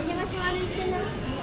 味はし悪いけど。